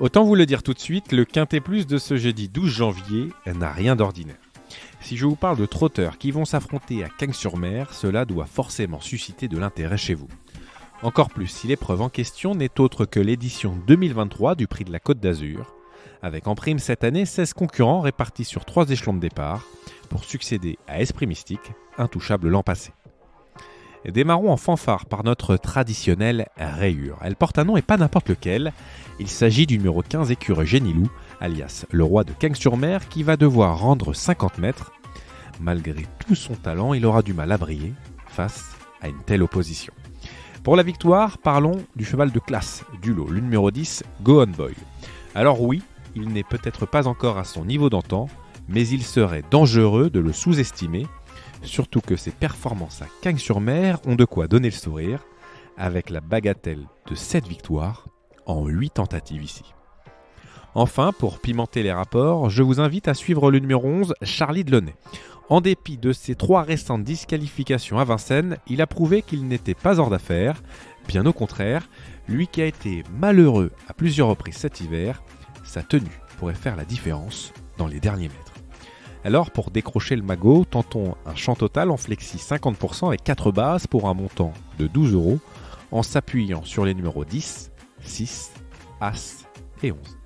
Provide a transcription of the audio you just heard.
Autant vous le dire tout de suite, le Quintet Plus de ce jeudi 12 janvier n'a rien d'ordinaire. Si je vous parle de trotteurs qui vont s'affronter à Cagnes-sur-Mer, cela doit forcément susciter de l'intérêt chez vous. Encore plus si l'épreuve en question n'est autre que l'édition 2023 du Prix de la Côte d'Azur, avec en prime cette année 16 concurrents répartis sur 3 échelons de départ pour succéder à Esprit Mystique, intouchable l'an passé. Démarrons en fanfare par notre traditionnelle rayure. Elle porte un nom et pas n'importe lequel. Il s'agit du numéro 15 écureuil Génilou, alias le roi de Cagnes-sur-Mer, qui va devoir rendre 50 mètres. Malgré tout son talent, il aura du mal à briller face à une telle opposition. Pour la victoire, parlons du cheval de classe du lot, le numéro 10, Go On Boy. Alors oui, il n'est peut-être pas encore à son niveau d'antan, mais il serait dangereux de le sous-estimer, surtout que ses performances à Cagnes-sur-Mer ont de quoi donner le sourire, avec la bagatelle de 7 victoires en 8 tentatives ici. Enfin, pour pimenter les rapports, je vous invite à suivre le numéro 11, Charlie Delaunay. En dépit de ses trois récentes disqualifications à Vincennes, il a prouvé qu'il n'était pas hors d'affaire. Bien au contraire, lui qui a été malheureux à plusieurs reprises cet hiver, sa tenue pourrait faire la différence dans les derniers mètres. Alors pour décrocher le magot, tentons un champ total en flexi 50% avec 4 bases pour un montant de 12 euros en s'appuyant sur les numéros 10, 6, As et 11.